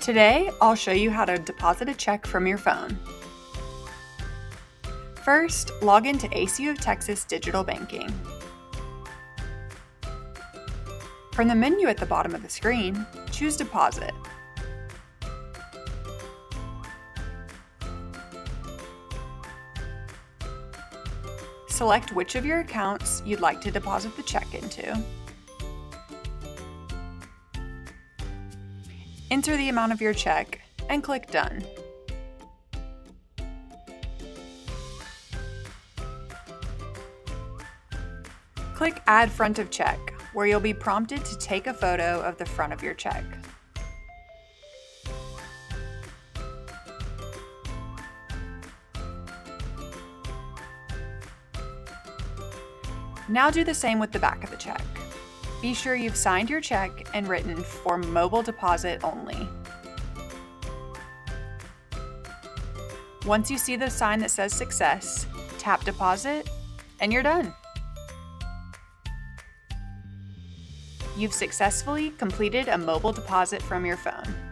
Today, I'll show you how to deposit a check from your phone. First, log into ACU of Texas Digital Banking. From the menu at the bottom of the screen, choose Deposit. Select which of your accounts you'd like to deposit the check into. Enter the amount of your check and click Done. Click Add Front of Check, where you'll be prompted to take a photo of the front of your check. Now do the same with the back of the check. Be sure you've signed your check and written for mobile deposit only. Once you see the sign that says success, tap deposit and you're done. You've successfully completed a mobile deposit from your phone.